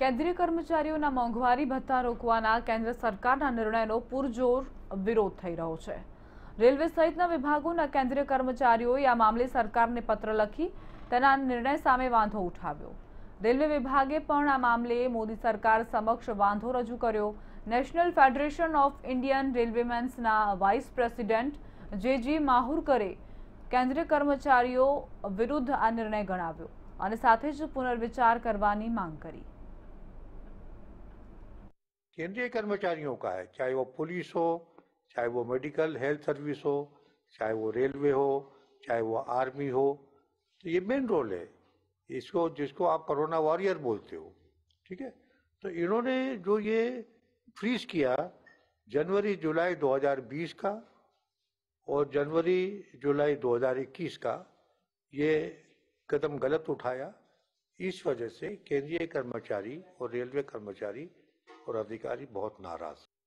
કેન્દ્રીય કર્મચારીઓના મોંઘવારી ભથ્થા રોકવાના કેન્દ્ર સરકારના નિર્ણયનો પૂરજોર વિરોધ થઈ રહ્યો છે રેલવે સહિતના વિભાગોના કેન્દ્રીય કર્મચારીઓએ આ મામલે સરકારને પત્ર લખી તેના નિર્ણય સામે વાંધો ઉઠાવ્યો રેલવે વિભાગે પણ આ મામલે મોદી સરકાર સમક્ષ વાંધો રજૂ કર્યો નેશનલ ફેડરેશન ઓફ ઇન્ડિયન રેલવેમેન્સના વાઇસ પ્રેસિડેન્ટ જેજી માહુરકરે કેન્દ્રીય કર્મચારીઓ વિરુદ્ધ આ નિર્ણય ગણાવ્યો અને સાથે જ પુનર્વિચાર કરવાની માંગ કરી केंद्रीय कर्मचारियों का है, चाहे वो पुलिस हो, चाहे वो मेडिकल, हेल्थ सर्विस हो, चाहे वो रेलवे हो, चाहे वो आर्मी हो तो ये मेन रोल है। इसको, जिसको आप कोरोना वॉरियर बोलते हो, ठीक है? तो इन्होंने जो ये फ्रीज किया, जनवरी, जुलाई 2020 का और जनवरी, जुलाई 2021 का, ये कदम गलत उठाया। इस वजह से केंद्रीय कर्मचारी और रेलवे कर्मचारी और अधिकारी बहुत नाराज़।